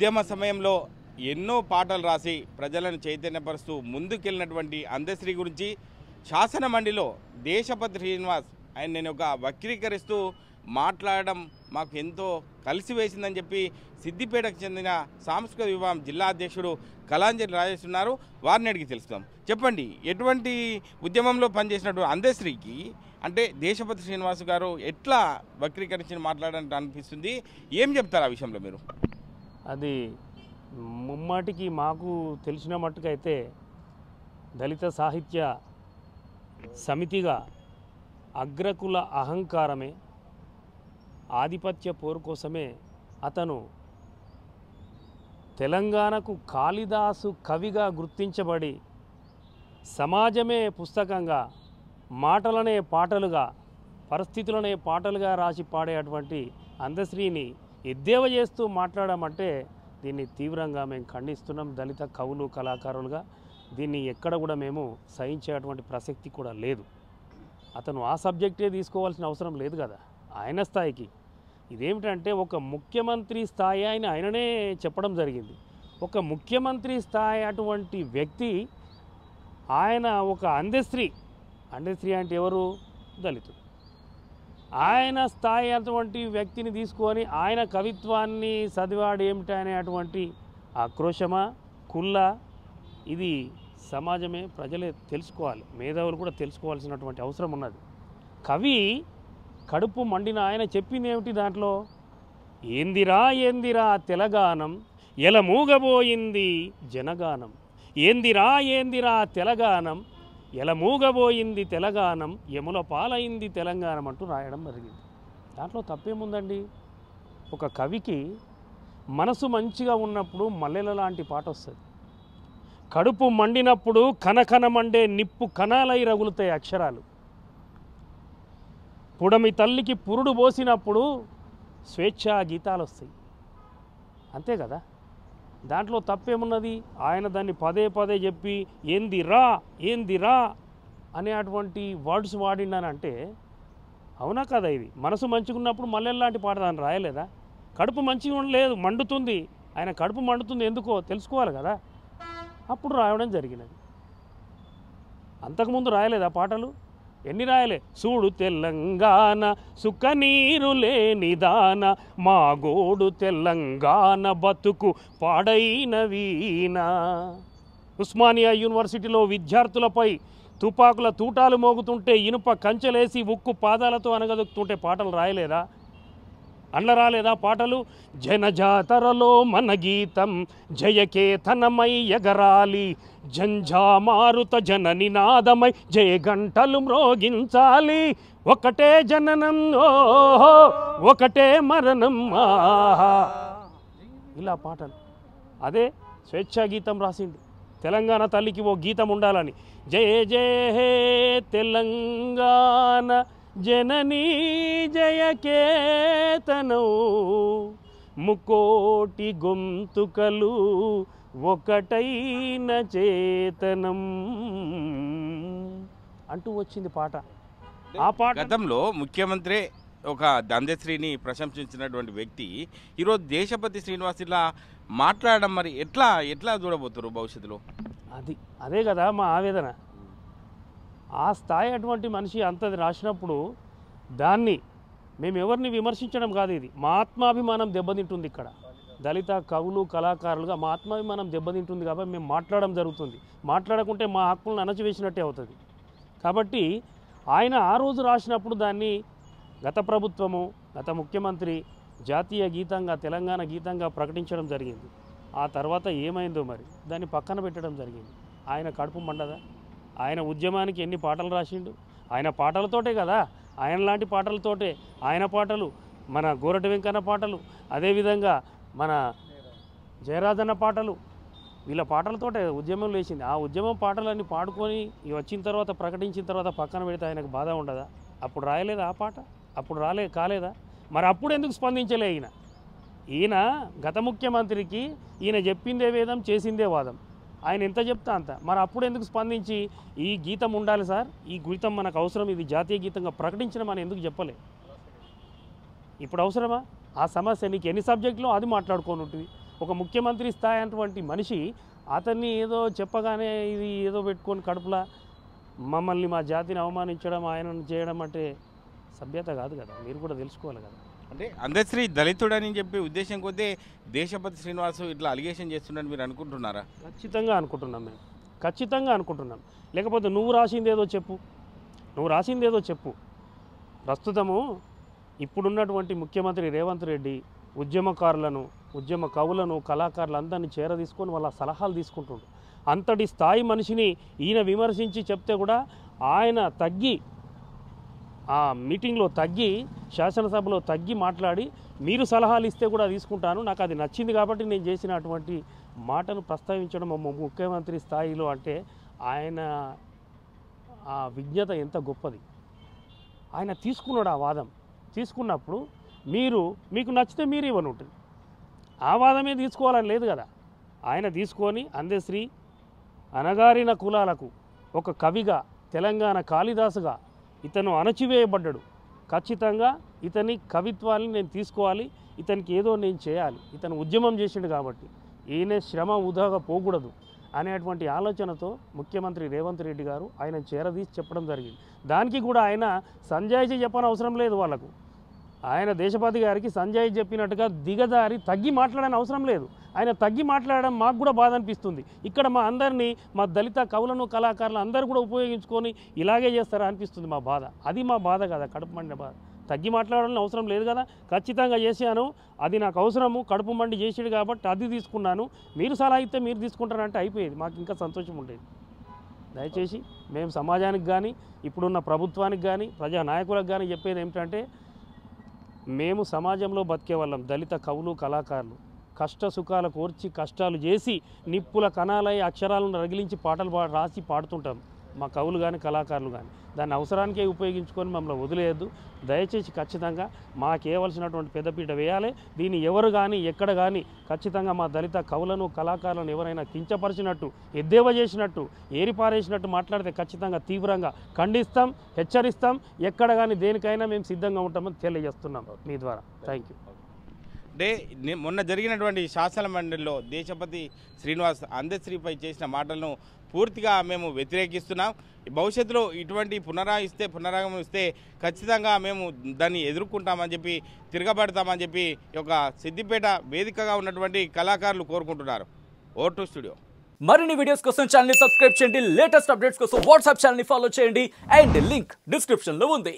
ఉద్యమ సమయంలో ఎన్నో పాటలు రాసి ప్రజలను చైతన్యపరుస్తూ ముందుకెళ్ళినటువంటి అందశ్రీ గురించి శాసన మండలిలో దేశపతి శ్రీనివాస్ ఆయన నేను ఒక వక్రీకరిస్తూ మాట్లాడడం మాకు ఎంతో కలిసి వేసిందని చెప్పి సిద్దిపేటకు చెందిన సాంస్కృతిక విభాగం జిల్లా అధ్యక్షుడు కళాంజలి రాజేష్ ఉన్నారు. వారిని అడిగి తెలుసుకుందాం. చెప్పండి ఎటువంటి ఉద్యమంలో పనిచేసినటువంటి అందశ్రీకి అంటే దేశపతి శ్రీనివాస్ గారు ఎట్లా వక్రీకరించి మాట్లాడడానికి అనిపిస్తుంది? ఏం చెప్తారు ఆ విషయంలో మీరు? అది ముమ్మాటికి మాకు తెలిసిన మట్టుకైతే దళిత సాహిత్య సమితిగా అగ్రకుల అహంకారమే ఆధిపత్య పోరు కోసమే అతను తెలంగాణకు కాళిదాసు కవిగా గుర్తించబడి సమాజమే పుస్తకంగా మాటలనే పాటలుగా పరిస్థితులనే పాటలుగా రాసి పాడేటువంటి అందశ్రీని ఎద్దేవ చేస్తూ మాట్లాడమంటే దీన్ని తీవ్రంగా మేము ఖండిస్తున్నాం. దళిత కవులు కళాకారులుగా దీన్ని ఎక్కడ కూడా మేము సహించేటువంటి ప్రసక్తి కూడా లేదు. అతను ఆ సబ్జెక్టే తీసుకోవాల్సిన అవసరం లేదు కదా ఆయన స్థాయికి. ఇదేమిటంటే ఒక ముఖ్యమంత్రి స్థాయి ఆయన ఆయననే చెప్పడం జరిగింది. ఒక ముఖ్యమంత్రి స్థాయి అటువంటి వ్యక్తి ఆయన ఒక అందశ్రీ అందశ్రీ అంటే ఎవరు? దళితుడు. ఆయన స్థాయి అటువంటి వ్యక్తిని తీసుకొని ఆయన కవిత్వాన్ని చదివాడు ఏమిటి అనేటువంటి ఆక్రోశమా కుల్ల ఇది సమాజమే ప్రజలే తెలుసుకోవాలి. మేధావులు కూడా తెలుసుకోవాల్సినటువంటి అవసరం ఉన్నది. కవి కడుపు మండిన ఆయన చెప్పింది ఏమిటి దాంట్లో? ఏందిరా ఏందిరా తెలగానం ఎలా మూగబోయింది జనగానం ఏందిరా ఏందిరా తెలగానం ఎల మూగబోయింది తెలంగాణం యముల పాలైంది తెలంగాణం అంటూ రాయడం జరిగింది. దాంట్లో తప్పేముందండి? ఒక కవికి మనసు మంచిగా ఉన్నప్పుడు మల్లెల లాంటి పాట వస్తుంది. కడుపు మండినప్పుడు కనకన మండే నిప్పు కణాలై రగులుతాయి అక్షరాలు. పుడమి తల్లికి పురుడు పోసినప్పుడు స్వేచ్ఛా గీతాలు వస్తాయి అంతే కదా? దాంట్లో తప్పేమున్నది? ఆయన దాన్ని పదే పదే చెప్పి ఏంది రా? ఏంది రా? అనే అటువంటి వర్డ్స్ వాడినానంటే అవునా కదా ఇది? మనసు మంచిగున్నప్పుడు మల్లెల్లాంటి పాట దాన్ని రాయలేదా? కడుపు మంచిగా ఉండలేదు మండుతుంది. ఆయన కడుపు మండుతుంది ఎందుకో తెలుసుకోవాలి కదా? అప్పుడు రాయడం జరిగినది. అంతకుముందు రాయలేదా పాటలు? ఎన్ని రాయలే? చూడు తెలంగాణ సుఖనీరు లేనిదాన మా గోడు తెలంగాణ బతుకు పాడైన వీణ. ఉస్మానియా యూనివర్సిటీలో విద్యార్థులపై తుపాకుల తూటాలు మోగుతుంటే ఇనుప కంచెలేసి ఉక్కు పాదాలతో అనగదొక్కుతుంటే పాటలు రాయలేదా? అండ్ల రాలేదా పాటలు? జనజాతరలో మన గీతం జయకేతనమై ఎగరాలి. జంఝామారుత జన నినాదమై జయ గంటలు మ్రోగించాలి. ఒకటే జననం ఓహో ఒకటే మరణం ఇలా పాటలు. అదే స్వేచ్ఛా గీతం రాసిండు తెలంగాణ తల్లికి ఓ గీతం ఉండాలని. జయ జయ హే తెలంగాణ. జననీ జయకేతనం. ముకోటి గొంతుకలు ఒకటైన చేతనం. అంటూ వచ్చింది పాట. ఆ పాట గతంలో ముఖ్యమంత్రి ఒక దందశ్రీని ప్రశంసించినటువంటి వ్యక్తి ఈరోజు దేశపతి శ్రీనివాస్ ఇలా మాట్లాడడం మరి ఎట్లా ఎట్లా చూడబోతున్నారు భవిష్యత్తులో? అది అదే కదా మా ఆవేదన. ఆ స్థాయి అటువంటి మనిషి అంతది రాసినప్పుడు దాన్ని మేము ఎవరిని విమర్శించడం కాదు ఇది. మా ఆత్మాభిమానం దెబ్బతింటుంది ఇక్కడ. దళిత కవులు కళాకారులుగా మా ఆత్మాభిమానం దెబ్బతింటుంది కాబట్టి మేము మాట్లాడడం జరుగుతుంది. మాట్లాడకుంటే మా హక్కులను అణచివేసినట్టే అవుతుంది. కాబట్టి ఆయన ఆ రోజు రాసినప్పుడు దాన్ని గత ప్రభుత్వము గత ముఖ్యమంత్రి జాతీయ గీతంగా తెలంగాణ గీతంగా ప్రకటించడం జరిగింది. ఆ తర్వాత ఏమైందో మరి? దాన్ని పక్కన పెట్టడం జరిగింది. ఆయన కడుపు మండదా? ఆయన ఉద్యమానికి ఎన్ని పాటలు రాసిండు? ఆయన పాటలతోటే కదా. ఆయన లాంటి పాటలతోటే ఆయన పాటలు మన గోరటి వెంకన్న పాటలు అదేవిధంగా మన జయరాజన్న పాటలు వీళ్ళ పాటలతోటే ఉద్యమం లేచింది. ఆ ఉద్యమం పాటలన్నీ పాడుకొని వచ్చిన తర్వాత ప్రకటించిన తర్వాత పక్కన పెడితే ఆయనకు బాధ ఉండదా? అప్పుడు రాయలేదా ఆ పాట? అప్పుడు రాలే కాలేదా? మరి అప్పుడు ఎందుకు స్పందించలే ఈయన? ఈయన గత ముఖ్యమంత్రికి ఈయన చెప్పిందే వేదం చేసిందే వాదం. ఆయన ఎంత చెప్తా అంత. మరి అప్పుడు ఎందుకు స్పందించి ఈ గీతం ఉండాలి సార్? ఈ గీతం మనకు అవసరం ఇది జాతీయ గీతంగా ప్రకటించడం అని ఎందుకు చెప్పలే? ఇప్పుడు అవసరమా? ఆ సమస్య నీకు ఎన్ని సబ్జెక్టులో అది మాట్లాడుకొని ఉంటుంది ఒక ముఖ్యమంత్రి స్థాయి అటువంటి మనిషి అతన్ని ఏదో చెప్పగానే ఇది ఏదో పెట్టుకొని కడుపులా మమ్మల్ని మా జాతిని అవమానించడం ఆయనను చేయడం అంటే సభ్యత కాదు కదా. మీరు కూడా తెలుసుకోవాలి కదా. అంటే అందశ్రీ దళితుడని చెప్పి ఉద్దేశం కొద్దీ దేశపతి శ్రీనివాసు ఇట్లా అలిగేషన్ చేస్తున్నాడు మీరు అనుకుంటున్నారా? ఖచ్చితంగా అనుకుంటున్నాం మేము. ఖచ్చితంగా అనుకుంటున్నాం. లేకపోతే నువ్వు రాసింది ఏదో చెప్పు. నువ్వు రాసింది ఏదో చెప్పు. ప్రస్తుతము ఇప్పుడున్నటువంటి ముఖ్యమంత్రి రేవంత్ రెడ్డి ఉద్యమకారులను ఉద్యమ కవులను కళాకారులందరినీ చేరదీసుకొని వాళ్ళ సలహాలు తీసుకుంటుండ్రు అంతటి స్థాయి మనిషిని ఈయన విమర్శించి చెప్తే కూడా ఆయన తగ్గి ఆ మీటింగ్లో తగ్గి శాసనసభలో తగ్గి మాట్లాడి మీరు సలహాలు ఇస్తే కూడా తీసుకుంటాను. నాకు అది నచ్చింది కాబట్టి నేను చేసినటువంటి మాటను ప్రస్తావించడం ముఖ్యమంత్రి స్థాయిలో అంటే ఆయన ఆ విజ్ఞత ఎంత గొప్పది. ఆయన తీసుకున్నాడు ఆ వాదం. తీసుకున్నప్పుడు మీరు మీకు నచ్చితే మీరు ఇవ్వని ఉంటుంది ఆ వాదమే తీసుకోవాలని లేదు కదా. ఆయన తీసుకొని అందశ్రీ అనగారిన కులాలకు ఒక కవిగా తెలంగాణ కాళిదాసుగా ఇతను అణచివేయబడ్డాడు. ఖచ్చితంగా ఇతని కవిత్వాన్ని నేను తీసుకోవాలి ఇతనికి ఏదో నేను చేయాలి ఇతను ఉద్యమం చేసిండు కాబట్టి. ఈయన శ్రమ ఉదాగా పోకూడదు అనేటువంటి ఆలోచనతో ముఖ్యమంత్రి రేవంత్ రెడ్డి గారు ఆయన చేరదీసి చెప్పడం జరిగింది. దానికి కూడా ఆయన సంజయ్జీ చెప్పని అవసరం లేదు వాళ్ళకు. ఆయన దేశపతి గారికి సంజయ్ చెప్పినట్టుగా దిగదారి తగ్గి మాట్లాడని అవసరం లేదు. ఆయన తగ్గి మాట్లాడడం మాకు కూడా బాధ అనిపిస్తుంది. ఇక్కడ మా అందరినీ మా దళిత కవులను కళాకారులు అందరూ కూడా ఉపయోగించుకొని ఇలాగే చేస్తారా అనిపిస్తుంది మా బాధ. అది మా బాధ కదా? కడుపు మండిన బాధ. తగ్గి మాట్లాడాలని అవసరం లేదు కదా? ఖచ్చితంగా చేశాను. అది నాకు అవసరము. కడుపు మండి చేసాడు కాబట్టి అది తీసుకున్నాను. మీరు సలహా ఇస్తే మీరు తీసుకుంటారంటే అయిపోయేది. మాకు ఇంకా సంతోషం ఉండేది. దయచేసి మేము సమాజానికి కానీ ఇప్పుడున్న ప్రభుత్వానికి కానీ ప్రజా నాయకులకు కానీ చెప్పేది ఏమిటంటే మేము సమాజంలో బతికే వాళ్ళం. దళిత కవులు కళాకారులు. కష్ట సుఖాలు కోర్చి కష్టాలు చేసి నిప్పుల కణాలై అక్షరాలను రగిలించి పాటలు పా రాసి పాడుతుంటాం. మా కవులు కానీ కళాకారులు కానీ దాన్ని అవసరానికే ఉపయోగించుకొని మమ్మల్ని వదిలేయద్దు. దయచేసి ఖచ్చితంగా మాకు ఏవలసినటువంటి పెద్దపీట వేయాలి. దీన్ని ఎవరు కానీ ఎక్కడ కానీ ఖచ్చితంగా మా దళిత కవులను కళాకారులను ఎవరైనా కించపరిచినట్టు ఎద్దేవా చేసినట్టు ఏరిపారేసినట్టు మాట్లాడితే ఖచ్చితంగా తీవ్రంగా ఖండిస్తాం హెచ్చరిస్తాం. ఎక్కడ కానీ దేనికైనా మేము సిద్ధంగా ఉంటామని తెలియజేస్తున్నాం మీ ద్వారా. Thank you. అంటే ని- మొన్న జరిగినటువంటి శాసన మండలిలో దేశపతి శ్రీనివాస్ అందశ్రీపై చేసిన మాటలను పూర్తిగా మేము వ్యతిరేకిస్తున్నాం. భవిష్యత్తులో ఇటువంటి పునరాయిస్తే పునరాగమిస్తే ఖచ్చితంగా మేము దాన్ని ఎదుర్కొంటామని చెప్పి తిరగబడతామని చెప్పి ఒక సిద్దిపేట వేదికగా ఉన్నటువంటి కళాకారులు కోరుకుంటున్నారు. Vote to studio. మరిన్ని వీడియోస్ కోసం ఛానల్ సబ్స్క్రైబ్ చేయండి. లేటెస్ట్ అప్డేట్స్ కోసం వాట్సాప్ ఛానల్ని ఫాలో చేయండి. అండ్ లింక్ డిస్క్రిప్షన్లో ఉంది.